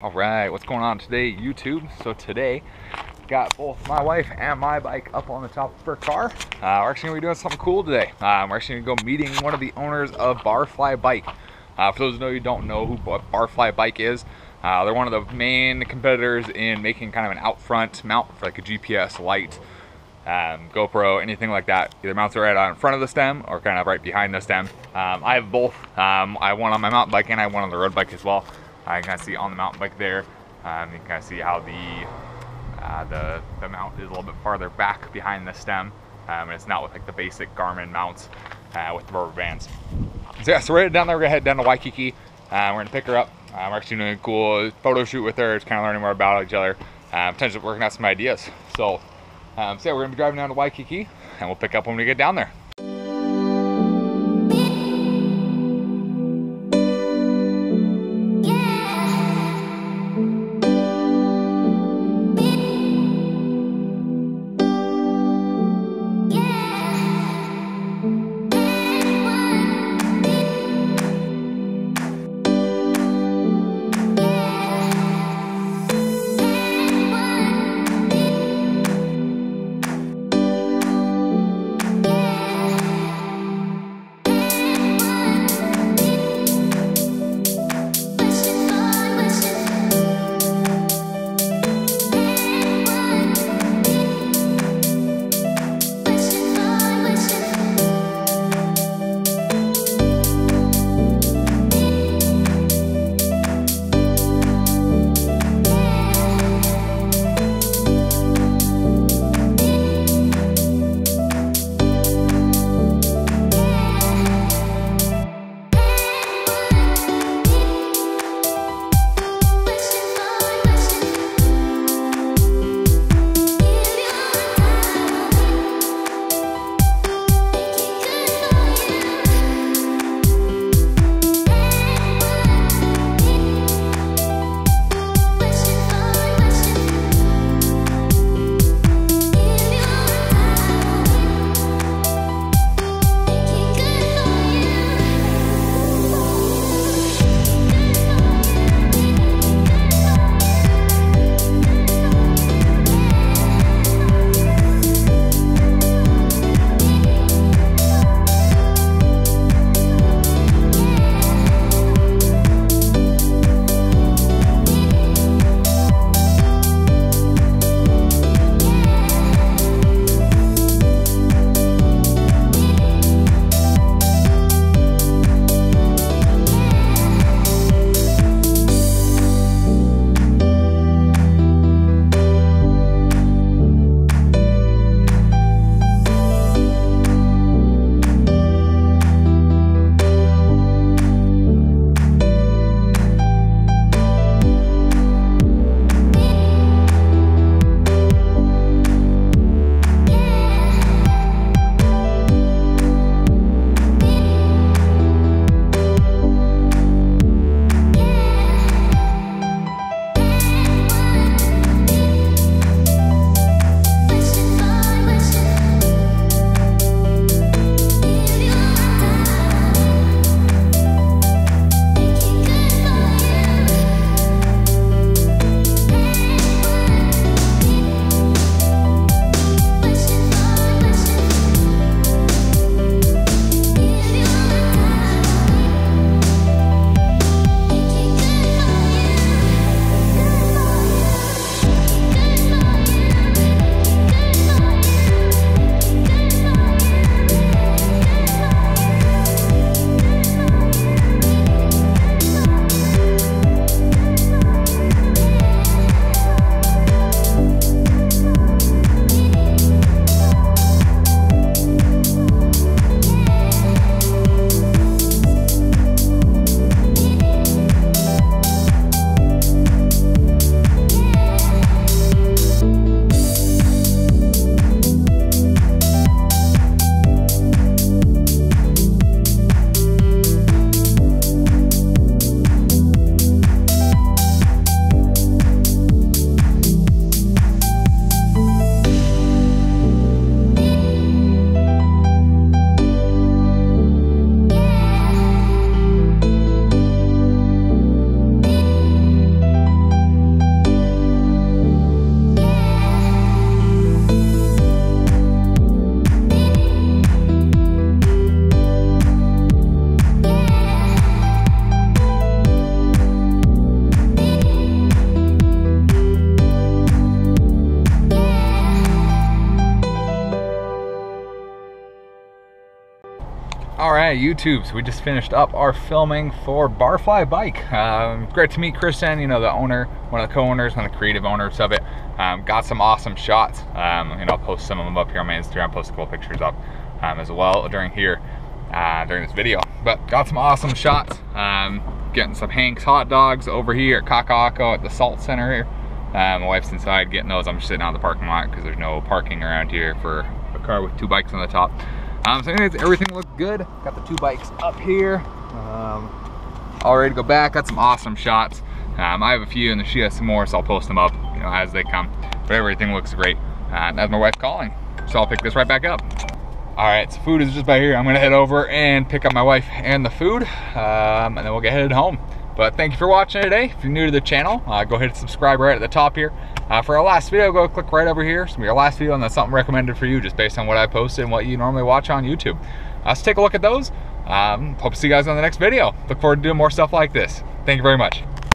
All right, what's going on today, YouTube? So today, got both my wife and my bike up on the top of her car. Uh, we're actually gonna be doing something cool today. Um, we're actually gonna go meeting one of the owners of Bar Fly Bike. Uh, for those of you who don't know who Bar Fly Bike is, uh, they're one of the main competitors in making kind of an out front mount for like a GPS light, um, GoPro, anything like that. Either mounts it right on front of the stem or kind of right behind the stem. Um, I have both. Um, I have one on my mountain bike and I have one on the road bike as well. I can kind of see on the mountain bike there. Um, you can kind of see how the, uh, the, the mount is a little bit farther back behind the stem. Um, and it's not with like the basic Garmin mounts uh, with the rubber bands. So yeah, so we're down there, we're gonna head down to Waikiki. Uh, we're gonna pick her up. Um, we're actually doing a cool photo shoot with her, just kind of learning more about each other, um, potentially working out some ideas. So, um, so yeah, we're gonna be driving down to Waikiki and we'll pick up when we get down there. YouTube. So we just finished up our filming for Bar Fly Bike. Um, great to meet Kristin, you know, the owner, one of the co-owners, one of the creative owners of it. Um, got some awesome shots. Um, know, I'll post some of them up here on my Instagram, post a couple pictures up um, as well during here, uh, during this video. But got some awesome shots. Um, getting some Hank's hot dogs over here at Kaka'ako at the Salt Center here. Uh, my wife's inside getting those. I'm just sitting out in the parking lot because there's no parking around here for a car with two bikes on the top. Um, so anyways, everything looked good. Got the two bikes up here. Um, all ready to go back. Got some awesome shots. Um, I have a few and then she has some more, so I'll post them up, you know, as they come. But everything looks great. Uh, that's my wife calling. So I'll pick this right back up. All right, so food is just by here. I'm gonna head over and pick up my wife and the food, um, and then we'll get headed home. But thank you for watching today. If you're new to the channel, uh, go ahead and subscribe right at the top here. Uh, for our last video, go click right over here. It's gonna be our last video and that's something recommended for you just based on what I posted and what you normally watch on YouTube. Uh, so take a look at those. Um, hope to see you guys on the next video. Look forward to doing more stuff like this. Thank you very much.